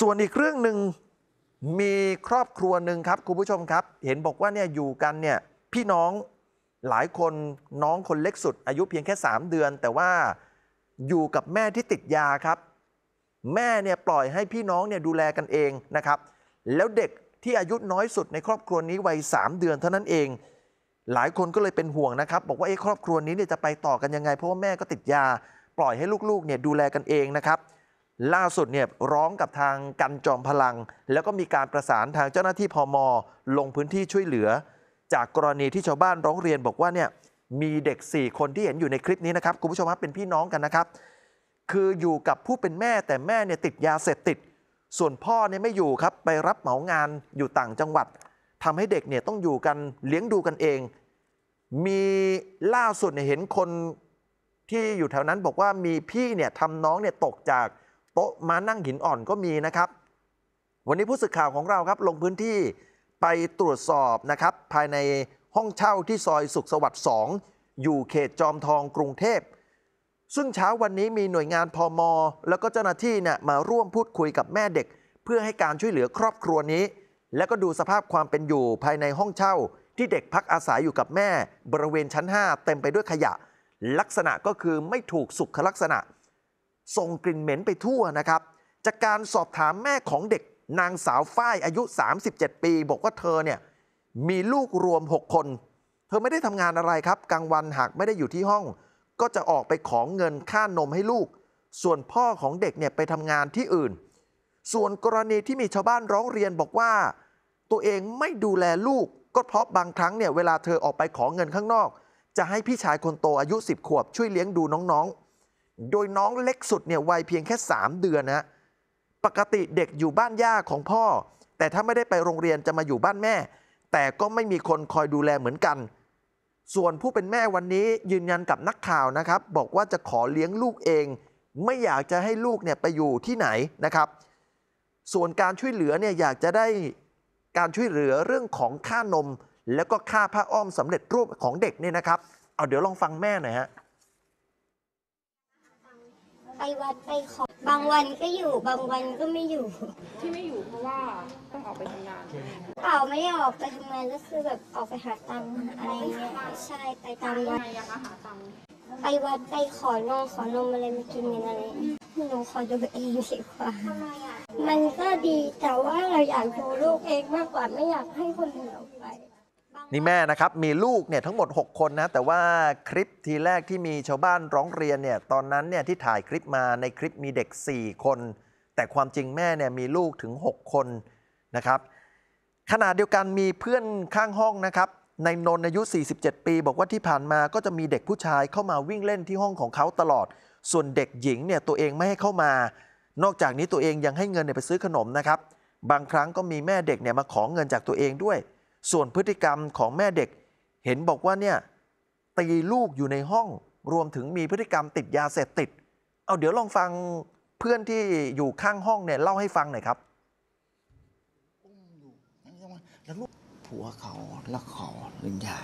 ส่วนอีกเรื่องหนึ่งมีครอบครัวหนึ่งครับคุณผู้ชมครับ เห็นบอกว่าเนี่ยอยู่กันเนี่ยพี่น้องหลายคนน้องคนเล็กสุด อายุเพียงแค่ 3 เดือน แต่ว่าอยู่กับแม่ที่ติดยาครับ แม่เนี่ยปล่อยให้พี่น้องเนี่ยดูแลกันเองนะครับ แล้วเด็กที่อายุน้อยสุดในครอบครัวนี้วัย 3 เดือนเท่านั้นเอง หลายคนก็เลยเป็นห่วงนะครับ บอกว่าเอ๊ะครอบครัวนี้เนี่ยจะไปต่อกันยังไง เพราะว่าแม่ก็ติดยา ปล่อยให้ลูกๆเนี่ยดูแลกันเองนะครับ ล่าสุดเนี่ยร้องกับทางกันจอมพลัง แล้วก็มีการประสานทางเจ้าหน้าที่พมลงพื้นที่ช่วยเหลือ จากกรณีที่ชาวบ้านร้องเรียนบอกว่าเนี่ยมีเด็ก 4 คนที่เห็นอยู่ในคลิปนี้นะครับคุณผู้ชมครับเป็นพี่น้องกันนะครับ คืออยู่กับผู้เป็นแม่แต่แม่เนี่ยติดยาเสพติด ส่วนพ่อเนี่ยไม่อยู่ครับไปรับเหมางานอยู่ต่างจังหวัดทำให้เด็กเนี่ยต้องอยู่กันเลี้ยงดูกันเอง มีล่าสุดเนี่ยเห็นคนที่อยู่แถวนั้นบอกว่ามีพี่เนี่ยทำน้องเนี่ยตกจาก โต๊ะม้านั่งหินอ่อนก็มีนะครับ วันนี้ผู้สื่อข่าวของเราครับลงพื้นที่ไปตรวจสอบนะครับภายในห้องเช่าที่ซอยสุขสวัสดิ์2อยู่เขตจอมทองกรุงเทพ ซึ่งเช้าวันนี้มีหน่วยงานพอมแล้วก็เจ้าหน้าที่เนี่ยมาร่วมพูดคุยกับแม่เด็ก เพื่อให้การช่วยเหลือครอบครัวนี้ แล้วก็ดูสภาพความเป็นอยู่ภายในห้องเช่า ที่เด็กพักอาศัยอยู่กับแม่ บริเวณชั้น 5 เต็มไปด้วยขยะ ลักษณะก็คือไม่ถูกสุขลักษณะ ส่งกลิ่นเหม็นไปทั่วนะครับ จากการสอบถามแม่ของเด็กนางสาวฝ้ายอายุ 37 ปี บอกว่าเธอเนี่ยมีลูกรวม 6 คน เธอไม่ได้ทำงานอะไรครับ กลางวันหากไม่ได้อยู่ที่ห้อง ก็จะออกไปของเงินค่านมให้ลูก ส่วนพ่อของเด็กเนี่ยไปทำงานที่อื่น ส่วนกรณีที่มีชาวบ้านร้องเรียนบอกว่า ตัวเองไม่ดูแลลูก ก็เพราะบางครั้งเนี่ยเวลาเธอออกไปขอเงินข้างนอก จะให้พี่ชายคนโตอายุ 10 ขวบช่วยเลี้ยงดูน้องๆ โดยน้องเล็กสุดเนี่ยวัยเพียงแค่ 3 เดือนนะปกติเด็กอยู่บ้านย่าของพ่อ แต่ถ้าไม่ได้ไปโรงเรียนจะมาอยู่บ้านแม่ แต่ก็ไม่มีคนคอยดูแลเหมือนกัน ส่วนผู้เป็นแม่วันนี้ยืนยันกับนักข่าวนะครับ บอกว่าจะขอเลี้ยงลูกเอง ไม่อยากจะให้ลูกเนี่ยไปอยู่ที่ไหนนะครับ ส่วนการช่วยเหลือเนี่ยอยากจะได้การช่วยเหลือเรื่องของค่านม แล้วก็ค่าผ้าอ้อมสำเร็จรูปของเด็กเนี่ยนะครับ เอาเดี๋ยวลองฟังแม่หน่อยฮะ ไปวัดไปขอบางวันก็อยู่ บางวันก็ไม่อยู่ ที่ไม่อยู่เพราะว่าต้องออกไปทำงาน เปล่าไม่ได้ออกไปทำงานก็คือแบบออกไปหาตังค์อะไรเงี้ยใช่ไปตามยัวังดไงอะคะหาตังค์ไปวัดไปขอนมขอนมอะไรมากินกันอะไรหนูขอดูเองดีกว่า มันก็ดีแต่ว่าเราอยากดูลูกเองมากกว่าไม่อยากให้คนอื่นเอาไป นี่แม่นะครับมีลูกเนี่ยทั้งหมด 6 คนนะแต่ว่าคลิปทีแรกที่มีชาวบ้านร้องเรียนเนี่ยตอนนั้นเนี่ยที่ถ่ายคลิปมาในคลิปมีเด็ก 4 คน แต่ความจริงแม่เนี่ยมีลูกถึง 6 คนนะครับขณะเดียวกันมีเพื่อนข้างห้องนะครับในนนท์อายุ 47 ปี บอกว่าที่ผ่านมาก็จะมีเด็กผู้ชายเข้ามาวิ่งเล่นที่ห้องของเขาตลอด ส่วนเด็กหญิงเนี่ยตัวเองไม่ให้เข้ามา นอกจากนี้ตัวเองยังให้เงินเนี่ยไปซื้อขนมนะครับบางครั้งก็มีแม่เด็กเนี่ยมาขอเงินจากตัวเองด้วย ส่วนพฤติกรรมของแม่เด็ก เห็นบอกว่าเนี่ยตีลูกอยู่ในห้อง รวมถึงมีพฤติกรรมติดยาเสพติด เอาเดี๋ยวลองฟังเพื่อนที่อยู่ข้างห้องเนี่ยเล่าให้ฟังหน่อยครับอุ้มอยู่นั่นก็ว่าแล้วลูกผัวเขาแล้วเขาลินยา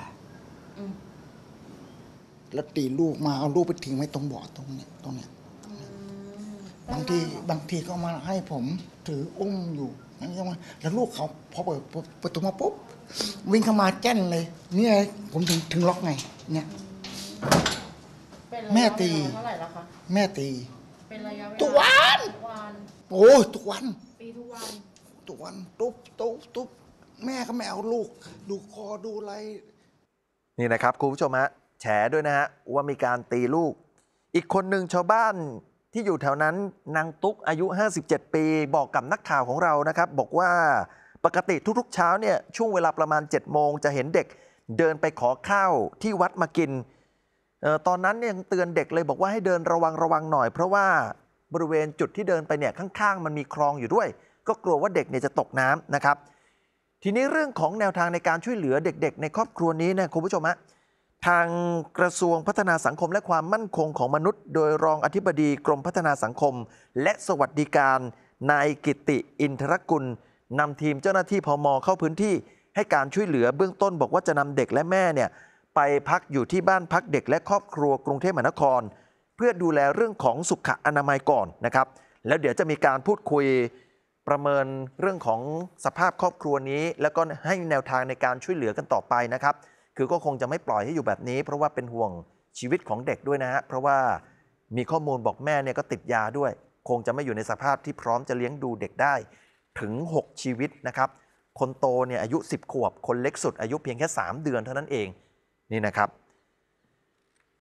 แล้วตีลูกมาเอาลูกไปทิ้งไว้ตรงบ่อตรงเนี้ยตรงเนี้ยตรงเนี้ยบางทีบางทีก็มาให้ผมถืออุ้มอยู่ นั่นก็ว่าแล้วลูกเขาพอเปิดประตูมาปุ๊บวิ่งเข้ามาแจ้นเลย เนี่ยผมถึงถึงล็อกไง เนี่ย เป็นแม่ตีระยะเวลาเท่าไหร่แล้วคะแม่ตี เป็นระยะเวลาทุกวัน ทุกวันโอ้ยทุกวันปีทุกวันทุกวันตุ๊บตุ๊บตุ๊บแม่ก็ไม่เอาลูก ดูคอดูอะไร นี่นะครับคุณผู้ชมฮะแฉด้วยนะฮะว่ามีการตีลูก อีกคนหนึ่งชาวบ้าน ที่อยู่แถวนั้นนางตุ๊กอายุ 57 ปี บอกกับนักข่าวของเรานะครับ บอกว่าปกติทุกๆ เช้าเนี่ยช่วงเวลาประมาณ 7 โมงจะเห็นเด็กเดินไปขอข้าวที่วัดมากินออตอนนั้นเนี่ยยังเตือนเด็กเลยบอกว่าให้เดินระวังระวังหน่อย เพราะว่าบริเวณจุดที่เดินไปเนี่ยข้างๆ มันมีคลองอยู่ด้วย ก็กลัวว่าเด็กเนี่ยจะตกน้ำนะครับ ทีนี้เรื่องของแนวทางในการช่วยเหลือเด็ก ๆ ในครอบครัวนี้นะคุณผู้ชมฮะ ทางกระทรวงพัฒนาสังคมและความมั่นคงของมนุษย์ โดยรองอธิบดีกรมพัฒนาสังคม และสวัสดิการนายกิติอินทรกุลนำทีมเจ้าหน้าที่พมเข้าพื้นที่ ให้การช่วยเหลือเบื้องต้นบอกว่าจะนำเด็กและแม่เนี่ยไปพักอยู่ที่บ้านพักเด็กและครอบครัวกรุงเทพมหานคร เพื่อดูแลเรื่องของสุขอนามัยก่อนนะครับ แล้วเดี๋ยวจะมีการพูดคุยประเมินเรื่องของสภาพครอบครัวนี้ แล้วก็ให้แนวทางในการช่วยเหลือกันต่อไปนะครับ คือก็คงจะไม่ปล่อยให้อยู่แบบนี้ เพราะว่าเป็นห่วงชีวิตของเด็กด้วยนะฮะเพราะว่ามีข้อมูลบอกแม่เนี่ยก็ติดยาด้วย คงจะไม่อยู่ในสภาพที่พร้อมจะเลี้ยงดูเด็กได้ถึง 6 ชีวิตนะครับคนโตเนี่ยอายุ 10 ขวบ คนเล็กสุดอายุเพียงแค่ 3 เดือนเท่านั้นเองนี่นะครับ